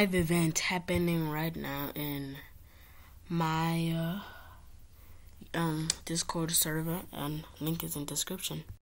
live event happening right now in my uh, um Discord server, and link is in description.